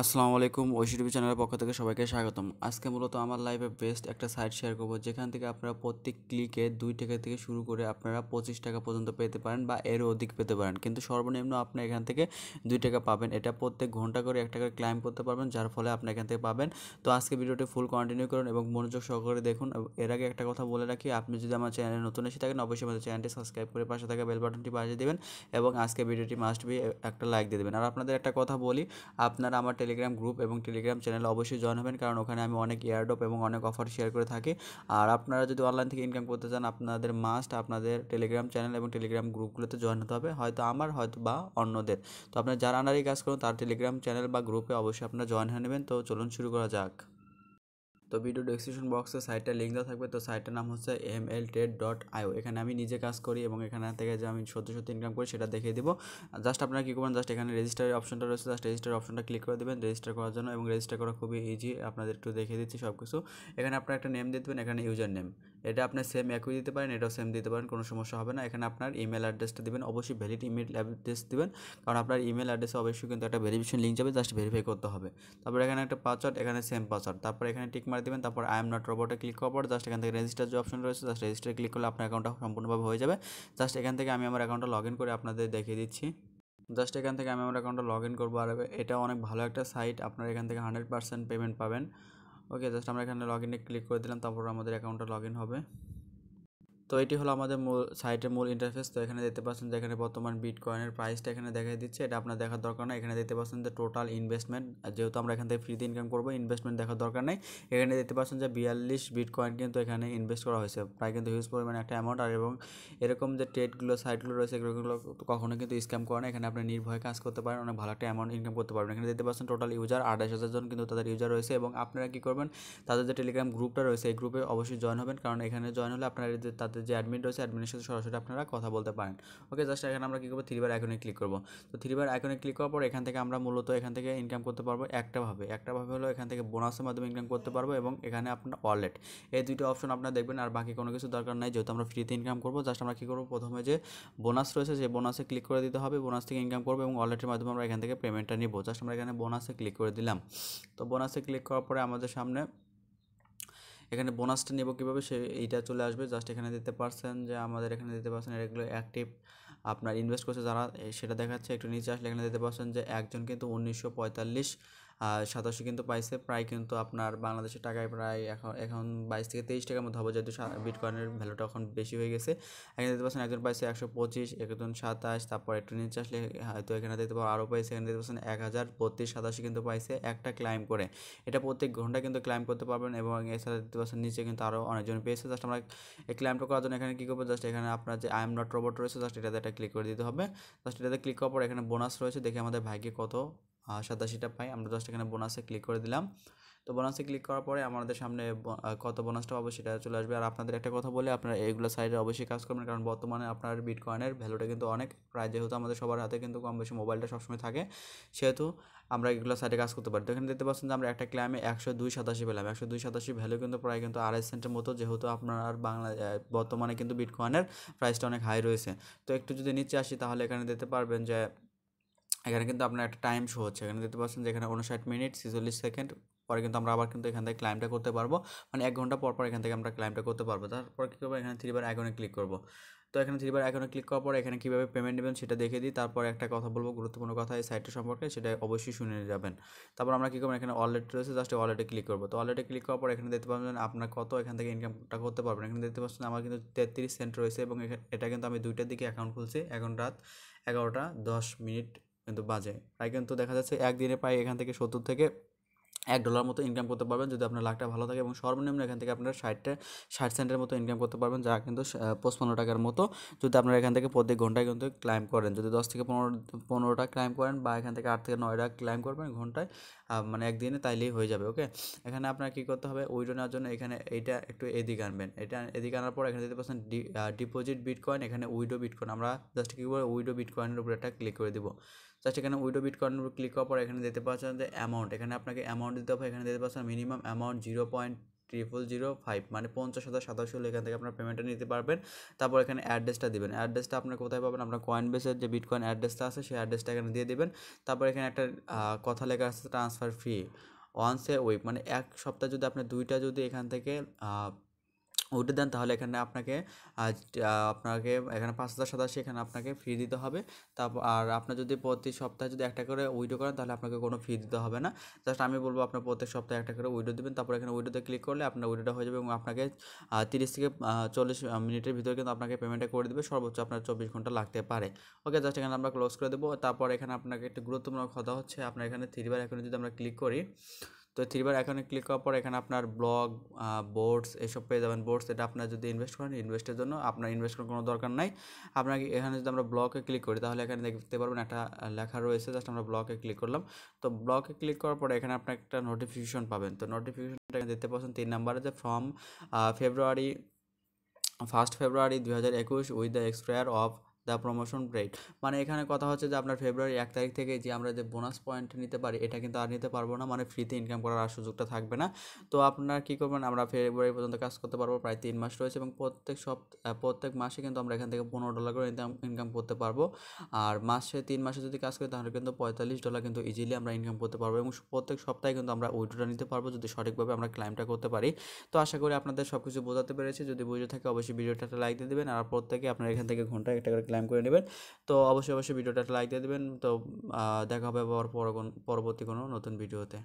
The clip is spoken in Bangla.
আসসালামু আলাইকুম, ঐশী টিভি চ্যানেলের পক্ষ থেকে সবাইকে স্বাগতম। আজকে মূলত আমার লাইভে বেস্ট একটা সাইট শেয়ার করব, যেখান থেকে আপনারা প্রত্যেক ক্লিকে দুই টাকা থেকে শুরু করে আপনারা পঁচিশ টাকা পর্যন্ত পেতে পারেন বা এরও অধিক পেতে পারেন। কিন্তু সর্বনিম্ন আপনি এখান থেকে দুই টাকা পাবেন। এটা প্রত্যেক ঘণ্টা করে এক টাকা ক্লাইম করতে পারবেন, যার ফলে আপনি এখান থেকে পাবেন। তো আজকে ভিডিওটি ফুল কন্টিনিউ করুন এবং মনোযোগ সহকারে দেখুন। এর আগে একটা কথা বলে রাখি, আপনি যদি আমার চ্যানেলে নতুন এসে থাকেন, অবশ্যই আমাদের চ্যানেলটি সাবস্ক্রাইব করে পাশে থাকা বেল বাটনটি বাজিয়ে দেবেন এবং আজকে ভিডিওটি মাস্ট বি একটা লাইক দিয়ে দেবেন। আর আপনাদের একটা কথা বলি, আপনারা আমার টেলিগ্রাম গ্রুপ এবং টেলিগ্রাম চ্যানেল অবশ্যই জয়েন হবেন। কারণ ওখানে আমি অনেক এয়ারডপ এবং অনেক অফার শেয়ার করে থাকি। আর আপনারা যদি অনলাইন থেকে ইনকাম করতে চান, আপনাদের মাস্ট আপনাদের টেলিগ্রাম চ্যানেল এবং টেলিগ্রাম গ্রুপগুলোতে জয়েন হতে হবে। হয়তো আমার, হয়তো বা অন্যদের। তো আপনারা যারা আনারই কাজ করুন, তার টেলিগ্রাম চ্যানেল বা গ্রুপে অবশ্যই আপনারা জয়েন হয়ে নেবেন। তো চলুন শুরু করা যাক। তো ভিডিও ডিসক্রিপশন বক্সে সাইটটা লিঙ্ক দেওয়া থাকবে। তো সাইটের নাম হচ্ছে M L ted dot IO এখানে আমি নিজে কাজ করি এবং এখানে থেকে যে আমি সত্যি সত্যি ইনকাম করি সেটা দেখিয়ে দেবো। জাস্ট আপনারা কী করবেন? জাস্ট এখানে রেজিস্টারের অপশনটা রয়েছে। জাস্ট রেজিস্টার অপশনটা ক্লিক করে দেবেন। রেজিস্টার করার জন্য এবং রেজিস্টার করা খুবই ইজি আপনাদের একটু দেখিয়ে দিচ্ছি সব কিছু এখানে আপনার একটা নেম দিয়ে দেবেন, এখানে ইউজার নেম এটা আপনি সেম একই দিতে পারেন, এটাও সেম দিতে পারেন, কোনো সমস্যা হবে না। এখানে আপনার ইমেল অ্যাড্রেসটা দেবেন। অবশ্যই ভ্যালিড ইমেল অ্যাড্রেস দেবেন। কারণ আপনার ইমেল অ্যাড্রেসে অবশ্যই কিন্তু একটা ভেরিফিকেশন লিঙ্ক যাবে। জাস্ট ভেরিফাই করতে হবে। তারপর এখানে একটা পাসওয়ার্ড এখানে সেম পাসওয়ার্ড তারপর এখানে টিক মার দেবেন, তারপর আই এম নট রোবটে ক্লিক করার পর জাস্ট এখান থেকে রেজিস্টার যে অপশন রয়েছে জাস্ট রেজিস্টার ক্লিক করলে আপনার অ্যাকাউন্টটা সম্পূর্ণভাবে হয়ে যাবে। জাস্ট এখান থেকে আমি আমার অ্যাকাউন্টটা লগ ইন করে আপনাদের দেখিয়ে দিচ্ছি। জাস্ট এখান থেকে আমি আমার অ্যাকাউন্টটা লগ ইন করব আর এটা অনেক ভালো একটা সাইট আপনারা এখান থেকে হান্ড্রেড পার্সেন্ট পেমেন্ট পাবেন। ওকে জাস্ট আমরা এখানে লগ ক্লিক করে দিলাম, তারপর আমাদের অ্যাকাউন্টটা লগ ইন হবে। তো এটি হলো আমাদের মূল, সাইটের মূল ইন্টারফেস তো এখানে দেখতে পাচ্ছেন যে এখানে বর্তমান বিট কয়েনের প্রাইসটা এখানে দেখা দিচ্ছে। এটা আপনার দেখার দরকার নেই। এখানে দেখতে পাচ্ছেন যে টোটাল ইনভেস্টমেন্ট যেহেতু আমরা এখান থেকে ফ্রিতে ইনকাম করব ইনভেস্টমেন্ট দেখার দরকার নেই। এখানে দেখতে পাচ্ছেন যে বিয়াল্লিশ বিট কয়েন কিন্তু এখানে ইনভেস্ট করা হয়েছে। প্রায় কিন্তু হিউজ পরিমাণে একটা অ্যামাউন্ট আর এবং এরকম যে ট্রেডগুলো সাইটগুলো রয়েছে, এগুলো কখনো কিন্তু স্ক্যাম করে না। এখানে আপনি নির্ভয়ে কাজ করতে পারেন, অনেক ভালো একটা অ্যামাউন্ট ইনকাম করতে পারবেন। এখানে দেখতে পাচ্ছেন টোটাল ইউজার আঠাশ হাজার জন কিন্তু তাদের ইউজার রয়েছে। এবং আপনারা কী করবেন? তাদের যে টেলিগ্রাম গ্রুপটা রয়েছে, এই গ্রুপে অবশ্যই জয়েন হবেন। কারণ এখানে জয়েন হলে আপনারা যে তাদের যে অ্যাডমিন রয়েছে অ্যাডমিনের সাথে সরাসরি আপনারা কথা বলতে পারেন। ওকে জাস্ট এখানে আমরা কী করব? থ্রিবার আইকনে ক্লিক করব। তো থ্রিবার আইকনে ক্লিক করার পর এখান থেকে আমরা মূলত এখান থেকে ইনকাম করতে পারব একটাভাবে একটাভাবে হলো এখান থেকে বোনাসের মাধ্যমে ইনকাম করতে পারব এবং এখানে আপনার ওয়ালেট এই দুটো অপশন আপনারা দেখবেন, আর বাকি কোনো কিছু দরকার নাই। যেহেতু আমরা ফ্রিতে ইনকাম করব জাস্ট আমরা কী করব? প্রথমে যে বোনাস রয়েছে, সেই বোনাসে ক্লিক করে দিতে হবে। বোনাস থেকে ইনকাম করব এবং ওয়ালেটের মাধ্যমে আমরা এখান থেকে পেমেন্টটা নিব। জাস্ট আমরা এখানে বোনাসে ক্লিক করে দিলাম। তো বোনাসে ক্লিক করার পরে আমাদের সামনে এখানে বোনাসটা নেব কীভাবে? সে এইটা চলে আসবে। জাস্ট এখানে দিতে পারছেন যে আমাদের এখানে দিতে পারছেন এগুলো অ্যাক্টিভ আপনার ইনভেস্ট করছে যারা সেটা দেখাচ্ছে। একটু নিচে আসলে এখানে দিতে পারছেন যে একজন কিন্তু উনিশশো পঁয়তাল্লিশ সাতাশি কিন্তু পাইছে। প্রায় কিন্তু আপনার বাংলাদেশের টাকায় প্রায় এখন এখন বাইশ থেকে তেইশ টাকার মধ্যে হবে, যেহেতু বিটকয়েনের ভ্যালুটা এখন বেশি হয়ে গেছে। এখানে দেখতে পাচ্ছেন একজন পাইছে একশো পঁচিশ, একজন সাতাশ, তারপর একটু নিচে আসলে হয়তো এখানে দেখতে পাবো আরও পাইছে, এখানে দেখতে পাচ্ছেন এক হাজার বত্রিশ সাতাশি কিন্তু পাইছে একটা ক্লাইম করে। এটা প্রত্যেক ঘণ্টা কিন্তু ক্লাইম করতে পারবেন এবং এছাড়া দেখতে পাচ্ছেন নিচে কিন্তু আরও অনেকজন পেয়েছে। জাস্ট আমরা এই ক্লাইমটা করার জন্য এখানে কী করব? জাস্ট এখানে আপনার যে আই এম নট রোবট রয়েছে জাস্ট এটাতে একটা ক্লিক করে দিতে হবে। জাস্ট এটাতে ক্লিক করার পর এখানে বোনাস রয়েছে। দেখে আমাদের ভাইকে কত সাতাশিটা পাই। আমরা জাস্ট এখানে বোনাসে ক্লিক করে দিলাম। তো বোনাসে ক্লিক করার পরে আমাদের সামনে কত বোনাসটা হবে সেটা চলে আসবে। আর আপনাদের একটা কথা বলে, আপনারা এইগুলো সাইডে অবশ্যই কাজ করবেন, কারণ বর্তমানে আপনার বিটকয়েনের ভ্যালুটা কিন্তু অনেক। প্রায় যেহেতু আমাদের সবার হাতে কিন্তু কম বেশি মোবাইলটা সবসময় থাকে, সেহেতু আমরা এগুলো সাইডে কাজ করতে পারি। তো এখানে দেখতে পাচ্ছেন যে আমরা একটা ক্লাইমে একশো দুই সাতাশি পেলাম। একশো দুই সাতাশি ভ্যালু কিন্তু প্রায় কিন্তু আড়াই সেন্টের মতো, যেহেতু আপনার বাংলা বর্তমানে কিন্তু বিটকয়েনের প্রাইসটা অনেক হাই রয়েছে। তো একটু যদি নিচে আসি, তাহলে এখানে দেখতে পারবেন যে এখানে কিন্তু আপনার একটা টাইম শো হচ্ছে। এখানে দেখতে পাচ্ছেন যে এখানে উনষাট মিনিট ছেচল্লিশ সেকেন্ড পরে কিন্তু আমরা আবার কিন্তু এখান থেকে ক্লাইমটা করতে পারব। মানে এক ঘণ্টা পর পর এখান থেকে আমরা ক্লাইমটা করতে পারব। তারপর কী করব? এখানে থ্রিবার আইকনে ক্লিক করব। তো এখানে থ্রিবার আইকনে ক্লিক করার পর এখানে কীভাবে পেমেন্ট নেবেন সেটা দেখে দিই। তারপর একটা কথা বলব, গুরুত্বপূর্ণ কথা এই সাইটটা সম্পর্কে, সেটা অবশ্যই শুনে যাবেন। তারপর আমরা কী করব? এখানে ওয়ালেট রয়েছে জাস্ট ওয়ালেটে ক্লিক করব। তো ওয়ালেটে ক্লিক করার পর এখানে দেখতে পাবেন আপনার কত এখান থেকে ইনকামটা করতে পারবেন। এখানে দেখতে পাচ্ছেন আমার কিন্তু তেত্রিশ সেন্ট রয়েছে এবং এটা কিন্তু আমি দুইটার দিকে অ্যাকাউন্ট খুলছি। এখন রাত এগারোটা দশ মিনিট কিন্তু বাজে। প্রায় কিন্তু দেখা যাচ্ছে একদিনে প্রায় এখান থেকে সত্তর থেকে এক ডলার মতো ইনকাম করতে পারবেন। যদি আপনার লাখটা ভালো থাকে এবং সর্বনিম্ন এখান থেকে আপনার ষাটটা ষাট সেন্টের মতো ইনকাম করতে পারবেন, যা কিন্তু পঁচপান্ন টাকার মতো। যদি আপনারা এখান থেকে প্রত্যেক ঘন্টায় কিন্তু ক্লাইম করেন, যদি দশ থেকে পনেরো পনেরোটা ক্লাইম করেন বা এখান থেকে আট থেকে নয়টা ক্লাইম করবেন ঘন্টায় মানে একদিনে তাইলেই হয়ে যাবে ওকে এখানে আপনার কী করতে হবে উইডো নেওয়ার জন্য এখানে এইটা একটু এদিকে আনবেন। এটা এদিকে আনার পর এখানে দিতে পারছেন ডিপোজিট বিটকয়েন এখানে উইডো বিটকয়েন আমরা জাস্ট কী করব উইডো বিটকয়েনের উপর একটা ক্লিক করে দিব। জাস্ট এখানে উইডো বিটকয়েনের উপর ক্লিক করার পর এখানে দিতে পারছেন যে অ্যামাউন্ট এখানে আপনাকে অ্যামাউন্ট দিতে হবে, এখানে দিতে পারছেন minimum amount zero point triple zero five মানে পঞ্চাশ হাজার সাতাশি হলে এখান থেকে আপনার পেমেন্টটা নিতে পারবেন। তারপর এখানে অ্যাড্রেসটা দেবেন অ্যাড্রেসটা আপনার কোথায় পাবেন? আপনার কয়েন বেসের যে বিটকয়েন অ্যাড্রেসটা আছে, সেই অ্যাড্রেসটা এখানে দিয়ে দেবেন। তারপর এখানে একটা কথা লেখা আছে transfer free once a week মানে এক সপ্তাহ যদি আপনি দুইটা যদি এখান থেকে উঠে দেন, তাহলে এখানে আপনাকে আপনাকে এখানে পাঁচ হাজার সাতাশি এখানে আপনাকে ফি দিতে হবে। তারপর আর আপনার যদি প্রতি সপ্তাহে যদি একটা করে উইডো করেন, তাহলে আপনাকে কোনো ফি দিতে হবে না। জাস্ট আমি বলব আপনার প্রত্যেক সপ্তাহে একটা করে উইডো দেবেন, তারপর এখানে উইডোতে ক্লিক করলে আপনার উইডোটা হয়ে যাবে এবং আপনাকে তিরিশ থেকে চল্লিশ মিনিটের ভিতরে কিন্তু আপনাকে পেমেন্টটা করে দেবে। সর্বোচ্চ আপনার চব্বিশ ঘণ্টা লাগতে পারে। ওকে, জাস্ট এখানে আমরা ক্লোজ করে দেবো। তারপর এখানে আপনাকে একটি গুরুত্বপূর্ণ কথা হচ্ছে, আপনার এখানে থ্রিবার এখন যদি আমরা ক্লিক করি তো থ্রিবার এখানে ক্লিক করার পর এখানে আপনার ব্লগ বোর্ডস এসব পেয়ে যাবেন। বোর্ডস এটা আপনার যদি ইনভেস্ট করেন ইনভেস্টের জন্য আপনার ইনভেস্ট করার কোনো দরকার নাই। আপনাকে এখানে যদি আমরা ব্লকে ক্লিক করি, তাহলে এখানে দেখতে পারবেন একটা লেখা রয়েছে জাস্ট আমরা ব্লকে ক্লিক করলাম। তো ব্লকে ক্লিক করার পরে এখানে আপনার একটা নোটিফিকেশন পাবেন। তো নোটিফিকেশনটা দেখতে পাচ্ছেন, তিন নাম্বারে যে ফ্রম ফেব্রুয়ারি ফার্স্ট ফেব্রুয়ারি দু হাজার একুশ with the expire of the promotion break মানে এখানে কথা হচ্ছে যে আপনার ফেব্রুয়ারি এক তারিখ থেকে যে আমরা যে বোনাস পয়েন্ট নিতে পারি, এটা কিন্তু আর নিতে পারব না। মানে ফ্রিতে ইনকাম করার আর সুযোগটা থাকবে না। তো আপনারা কী করবেন, আমরা ফেব্রুয়ারি পর্যন্ত কাজ করতে পারব, প্রায় তিন মাস রয়েছে এবং প্রত্যেক সব প্রত্যেক মাসে কিন্তু আমরা এখান থেকে পনেরো ডলার করে ইনকাম ইনকাম করতে পারব। আর মাসে তিন মাসে যদি কাজ করি, তাহলে কিন্তু পঁয়তাল্লিশ ডলার কিন্তু ইজিলি আমরা ইনকাম করতে পারব এবং প্রত্যেক সপ্তাহে কিন্তু আমরা উইড্রোটা নিতে পারব যদি সঠিকভাবে আমরা ক্লাইমটা করতে পারি। তো আশা করি আপনাদের সব কিছু বোঝাতে পেরেছি। যদি বুঝে থাকে, অবশ্যই ভিডিওটা লাইক দিয়ে দেবেন। আর প্রত্যেকে আপনারা এখান থেকে ঘণ্টা একটা করে ক্লাইম করে নেবেন। তো অবশ্যই অবশ্যই ভিডিওটা লাইক দিয়ে দেবেন। তো দেখা হবে পরবর্তী কোনো নতুন ভিডিওতে।